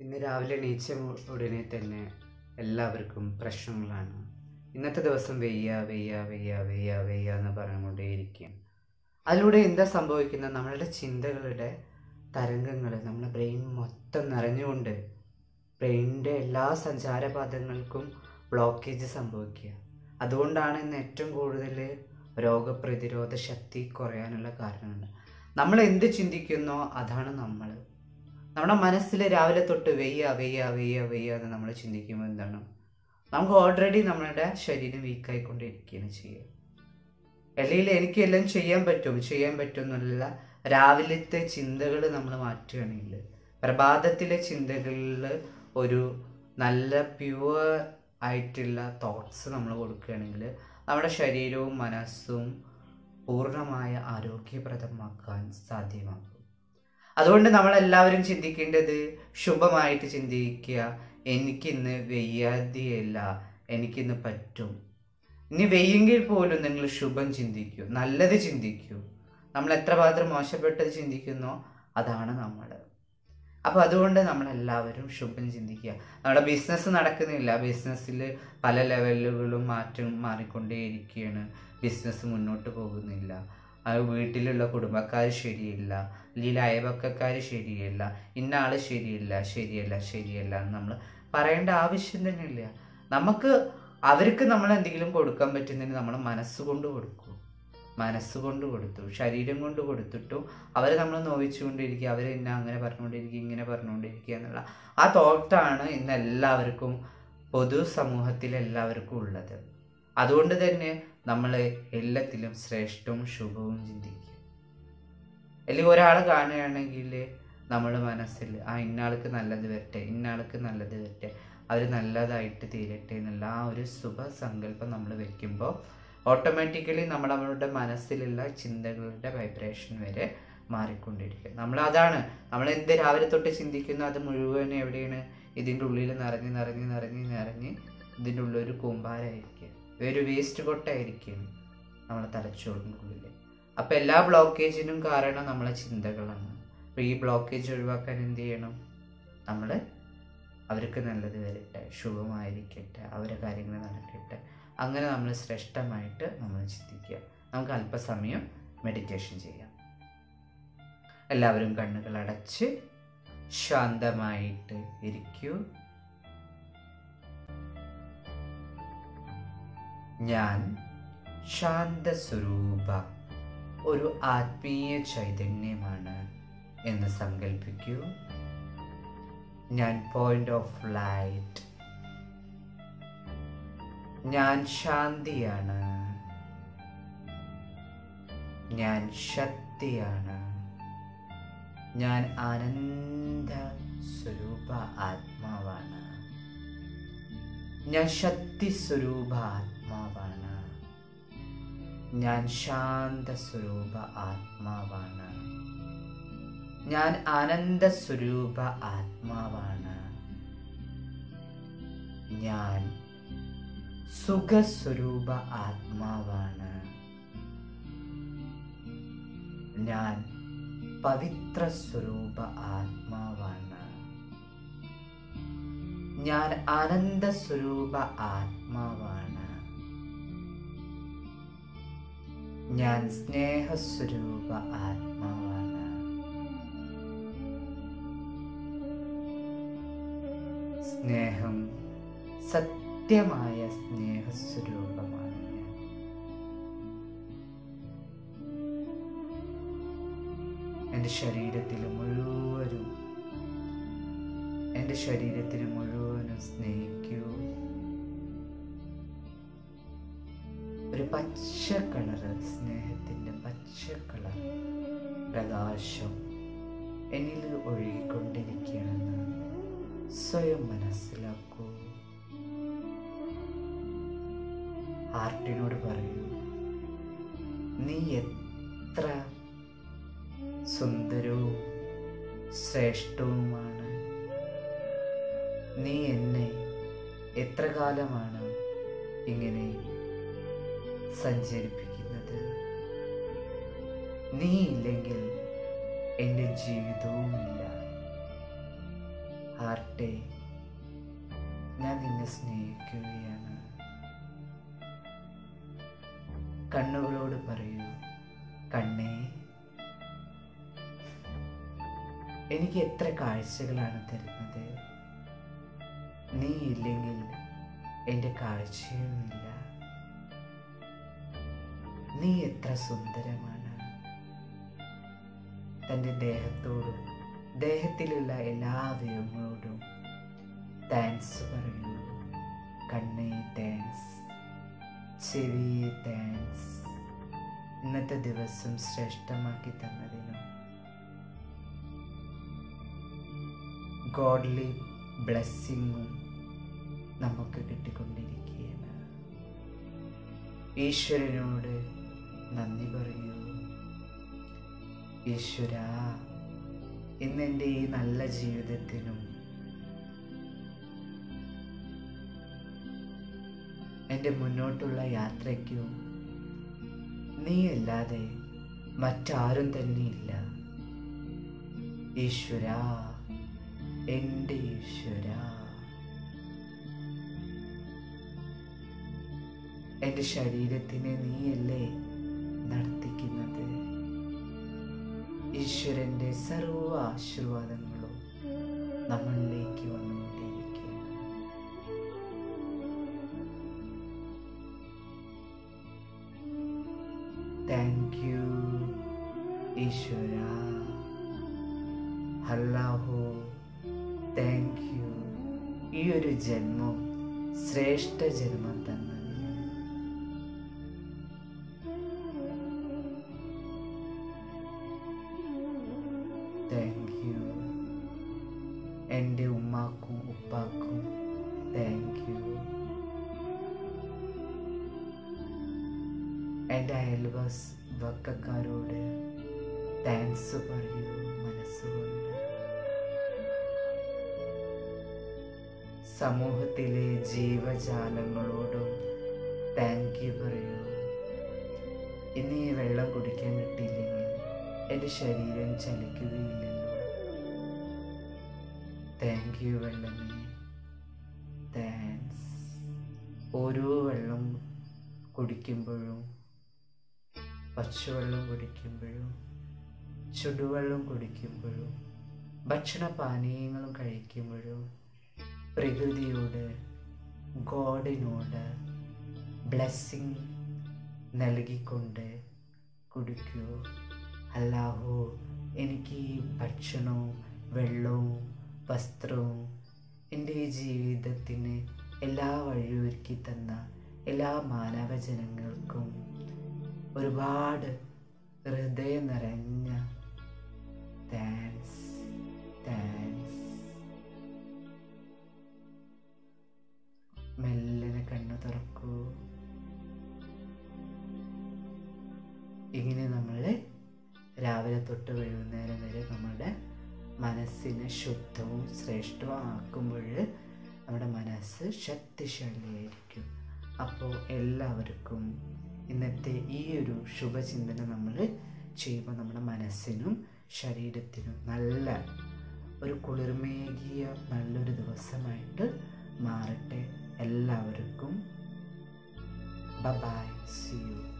ഇന്ന് രാവിലെ എണീച്ച ഉടനെ തന്നെ എല്ലാവർക്കും പ്രശ്നങ്ങളാണ്. ഇന്നത്തെ ദിവസം വെയ്യ വെയ്യ വെയ്യ വെയ്യ വെയ്യ എന്ന് പറഞ്ഞുകൊണ്ടേയിരിക്കും അതിലൂടെ എന്താ സംഭവിക്കുന്നത്? നമ്മളുടെ ചിന്തകളുടെ തരംഗങ്ങൾ നമ്മുടെ ബ്രെയിൻ മൊത്തം നിറഞ്ഞുകൊണ്ട് ബ്രെയിനിന്റെ എല്ലാ സഞ്ചാരപാതങ്ങൾക്കും ബ്ലോക്കേജ് സംഭവിക്കുക. അതുകൊണ്ടാണ് ഇന്ന് ഏറ്റവും കൂടുതൽ രോഗപ്രതിരോധ ശക്തി കുറയാനുള്ള കാരണങ്ങൾ. നമ്മൾ എന്ത് ചിന്തിക്കുന്നോ അതാണ് നമ്മൾ. നമ്മുടെ മനസ്സിൽ രാവിലെ തൊട്ട് വെയ്യ വെയ്യ വെയ്യ വെയ്യ എന്ന് നമ്മൾ ചിന്തിക്കുമ്പോൾ എന്താണ്? നമുക്ക് ഓൾറെഡി നമ്മളുടെ ശരീരം വീക്കായിക്കൊണ്ടിരിക്കുകയാണ് ചെയ്യുക. അല്ലെങ്കിൽ എനിക്ക് എല്ലാം ചെയ്യാൻ പറ്റും ചെയ്യാൻ പറ്റും എന്നുള്ള രാവിലത്തെ ചിന്തകൾ നമ്മൾ മാറ്റുകയാണെങ്കിൽ പ്രഭാതത്തിലെ ചിന്തകളിൽ ഒരു നല്ല പ്യുവർ ആയിട്ടുള്ള തോട്ട്സ് നമ്മൾ കൊടുക്കുകയാണെങ്കിൽ നമ്മുടെ ശരീരവും മനസ്സും പൂർണമായ ആരോഗ്യപ്രദമാക്കാൻ സാധ്യമാകും. അതുകൊണ്ട് നമ്മളെല്ലാവരും ചിന്തിക്കേണ്ടത് ശുഭമായിട്ട് ചിന്തിക്കുക. എനിക്കിന്ന് വെയ്യാതെയല്ല എനിക്കിന്ന് പറ്റും. ഇനി വെയ്യെങ്കിൽ പോലും നിങ്ങൾ ശുഭം ചിന്തിക്കൂ. നല്ലത് ചിന്തിക്കൂ. നമ്മൾ എത്ര മാത്രം മോശപ്പെട്ടത് ചിന്തിക്കുന്നോ അതാണ് നമ്മൾ. അപ്പോൾ അതുകൊണ്ട് നമ്മളെല്ലാവരും ശുഭം ചിന്തിക്കുക. നമ്മുടെ ബിസിനസ് നടക്കുന്നില്ല. ബിസിനസ്സിൽ പല ലെവലുകളും മാറ്റം മാറിക്കൊണ്ടേയിരിക്കുകയാണ്. ബിസിനസ് മുന്നോട്ട് പോകുന്നില്ല. അത് വീട്ടിലുള്ള കുടുംബക്കാർ ശരിയില്ല അല്ലെങ്കിൽ അയവക്കാർ ശരിയല്ല ഇന്ന ആൾ ശരിയില്ല ശരിയല്ല ശരിയല്ല എന്ന് നമ്മൾ പറയേണ്ട ആവശ്യം തന്നെ ഇല്ല നമുക്ക് അവർക്ക് നമ്മൾ എന്തെങ്കിലും കൊടുക്കാൻ പറ്റുന്നതിന് നമ്മൾ മനസ്സുകൊണ്ട് കൊടുക്കും. മനസ്സുകൊണ്ട് കൊടുത്തു ശരീരം കൊണ്ട് കൊടുത്തിട്ടും അവരെ നമ്മൾ നോവിച്ചുകൊണ്ടിരിക്കുക അവർ എന്നെ അങ്ങനെ പറഞ്ഞുകൊണ്ടിരിക്കുക ഇങ്ങനെ പറഞ്ഞുകൊണ്ടിരിക്കുക എന്നുള്ള ആ തോട്ടാണ് ഇന്ന് എല്ലാവർക്കും പൊതു സമൂഹത്തിൽ എല്ലാവർക്കും ഉള്ളത്. അതുകൊണ്ട് തന്നെ നമ്മൾ എല്ലാത്തിലും ശ്രേഷ്ഠവും ശുഭവും ചിന്തിക്കും. അല്ലെങ്കിൽ ഒരാൾ കാണുകയാണെങ്കിൽ നമ്മൾ മനസ്സിൽ ആ ഇന്നാൾക്ക് നല്ലത് വരട്ടെ ഇന്നാൾക്ക് നല്ലത് വരട്ടെ അവർ നല്ലതായിട്ട് തീരട്ടെ എന്നുള്ള ആ ഒരു ശുഭ സങ്കല്പം നമ്മൾ വെക്കുമ്പോൾ ഓട്ടോമാറ്റിക്കലി നമ്മൾ നമ്മളുടെ മനസ്സിലുള്ള ചിന്തകളുടെ വൈബ്രേഷൻ വരെ മാറിക്കൊണ്ടിരിക്കുക നമ്മൾ അതാണ് നമ്മൾ എന്ത് രാവിലെ തൊട്ട് ചിന്തിക്കുന്നു അത് മുഴുവൻ എവിടെയാണ്? ഇതിന്റെ ഉള്ളിൽ നിറഞ്ഞ് നിറഞ്ഞ് നിറഞ്ഞ് നിറഞ്ഞ് ഇതിന്റെ ഉള്ളൊരു കൂമ്പാരായിരിക്കുക ഒരു വേസ്റ്റ് കൊട്ടായിരിക്കും നമ്മളെ തലച്ചോറിനുള്ളിൽ അപ്പോൾ എല്ലാ ബ്ലോക്കേജിനും കാരണം നമ്മളെ ചിന്തകളാണ്. അപ്പോൾ ഈ ബ്ലോക്കേജ് ഒഴിവാക്കാൻ എന്ത് ചെയ്യണം? നമ്മൾ അവർക്ക് നല്ലത് വരട്ടെ ശുഭമായിരിക്കട്ടെ അവരുടെ കാര്യങ്ങൾ നടക്കട്ടെ. അങ്ങനെ നമ്മൾ ശ്രേഷ്ഠമായിട്ട് നമ്മൾ ചിന്തിക്കുക. നമുക്ക് അല്പസമയം മെഡിറ്റേഷൻ ചെയ്യാം. എല്ലാവരും കണ്ണുകൾ അടച്ച് ശാന്തമായിട്ട് ഇരിക്കൂ. ഞാൻ ശാന്തസ്വരൂപ ഒരു ആത്മീയ ചൈതന്യമാണ് എന്ന് സങ്കല്പിക്കൂ ഞാൻ പോയിന്റ് ഓഫ് ലൈറ്റ് ഞാൻ ശാന്തിയാണ്. ഞാൻ ശക്തിയാണ്. ഞാൻ ആനന്ദ സ്വരൂപ ആത്മാവാണ് ഞാൻ ശക്തി സ്വരൂപ ആത്മാവാണ് ഞാൻ ശാന്ത സ്വരൂപ ആത്മാവാണ്. ഞാൻ ആനന്ദ സ്വരൂപ ആത്മാവാണ്. ഞാൻ സുഖസ്വരൂപ ആത്മാവാണ്. ഞാൻ പവിത്ര സ്വരൂപ ആത്മാവാണ്. ഞാൻ ആനന്ദ സ്വരൂപ ആത്മാവാണ്. ഞാൻ സ്നേഹസ്വരൂപ ആത്മാവാണ്. സ്നേഹം സത്യമായ സ്നേഹസ്വരൂപമാണ്. ഞാൻ എന്റെ ശരീരത്തിൽ മുഴുവനും എന്റെ ശരീരത്തിന് മുഴുവനും സ്നേഹിക്കൂ. ഒരു പച്ച കളറ് സ്നേഹത്തിന്റെ പച്ച കളർ പ്രകാശം എന്നിൽ ഒഴുകിക്കൊണ്ടിരിക്കുകയാണെന്ന് സ്വയം മനസ്സിലാക്കൂ. ഹാർട്ടിനോട് പറയൂ നീ എത്ര സുന്ദരവും ശ്രേഷ്ഠവുമാണ് നീ എന്നെ എത്ര കാലമാണ് ഇങ്ങനെ സഞ്ചരിപ്പിക്കുന്നത്? നീ ഇല്ലെങ്കിൽ എന്റെ ജീവിതവുമില്ല. ഹാർട്ടെ ഞാൻ നിന്നെ സ്നേഹിക്കുകയാണ്. കണ്ണുകളോട് പറയൂ കണ്ണേ എനിക്ക് എത്ര കാഴ്ചകളാണ് തരുന്നത്? നീ ഇല്ലെങ്കിൽ എന്റെ കാഴ്ചയുമില്ല. നീ എത്ര സുന്ദരമാണ്. തന്റെ ദേഹത്തോടും ദേഹത്തിലുള്ള എല്ലാ അവയവങ്ങളോടും താങ്ക്സ് പറയുന്നു. കണ്ണേ താങ്ക്സ് ചെവിയെ താങ്ക്സ് ഇന്നത്തെ ദിവസം ശ്രേഷ്ഠമാക്കി തന്നതിനും ഗോഡ്ലി ബ്ലെസ്സിങ്ങും നമുക്ക് കിട്ടിക്കൊണ്ടിരിക്കുകയാണ്. ഈശ്വരനോട് നന്ദി പറയൂ. ഈശ്വര ഇന്ന് എന്റെ ഈ നല്ല ജീവിതത്തിനും എന്റെ മുന്നോട്ടുള്ള യാത്രയ്ക്കും നീ അല്ലാതെ മറ്റാരും ഇല്ല. ഈശ്വര എന്റെ ഈശ്വര. എന്റെ ശരീരത്തിനെ നീയല്ലേ നടത്തിക്കുന്നത്? ഈശ്വരന്റെ സർവ ആശീർവാദങ്ങളും നമ്മളിലേക്ക് വന്നുകൊണ്ടിരിക്കുകയാണ്. താങ്ക് യു ഈശ്വര. അല്ലാഹു താങ്ക് യു ഈ ഒരു ജന്മം ശ്രേഷ്ഠ ജന്മം തന്നതിന് താങ്ക് യു എന്റെ ഉമ്മാക്കും ഉപ്പാക്കും താങ്ക് യു എന്റെ അയൽവാസ് വക്കക്കാരോട് താങ്ക്സ് പറയൂ മനസ്സുകൊണ്ട് സമൂഹത്തിലെ ജീവജാലങ്ങളോടും താങ്ക് യു പറയൂ. ഇന്ന് ഈ വെള്ളം കുടിക്കാൻ കിട്ടിയില്ലെങ്കിൽ എന്റെ ശരീരം ചലിക്കുകയില്ലല്ലോ താങ്ക് യു വെള്ളമേ. താങ്ക്സ് ഓരോ വെള്ളം കുടിക്കുമ്പോഴും പച്ചവെള്ളം കുടിക്കുമ്പോഴും ചുടുവെള്ളം കുടിക്കുമ്പോഴും ഭക്ഷണപാനീയങ്ങളും കഴിക്കുമ്പോഴും പ്രകൃതിയോട് ഗോഡിനോട് ബ്ലെസ്സിങ് നൽകിക്കൊണ്ട് കുടിക്കൂ. അല്ലാഹു എനിക്ക് ഈ ഭക്ഷണവും വെള്ളവും വസ്ത്രവും എന്റെ ജീവിതത്തിന് എല്ലാ വഴിയൊരുക്കി തന്ന എല്ലാ മാനവജനങ്ങൾക്കും ഒരുപാട് ഹൃദയം നിറഞ്ഞ താങ്ക്സ് താങ്ക്സ് മെല്ലനെ കണ്ണു തുറക്കൂ. ഇങ്ങനെ നമ്മൾ രാവിലെ തൊട്ട് വൈകുന്നേരം വരെ നമ്മുടെ മനസ്സിനെ ശുദ്ധവും ശ്രേഷ്ഠവും ആക്കുമ്പോൾ നമ്മുടെ മനസ്സ് ശക്തിശാലിയായിരിക്കും. അപ്പോൾ എല്ലാവർക്കും ഇന്നത്തെ ഈ ഒരു ശുഭചിന്തന നമ്മൾ ചെയ്യുമ്പോൾ നമ്മുടെ മനസ്സിനും ശരീരത്തിനും നല്ല ഒരു കുളിർമേകിയ നല്ലൊരു ദിവസമായിട്ട് മാറട്ടെ. എല്ലാവർക്കും ബബായ് ബായ് സി യു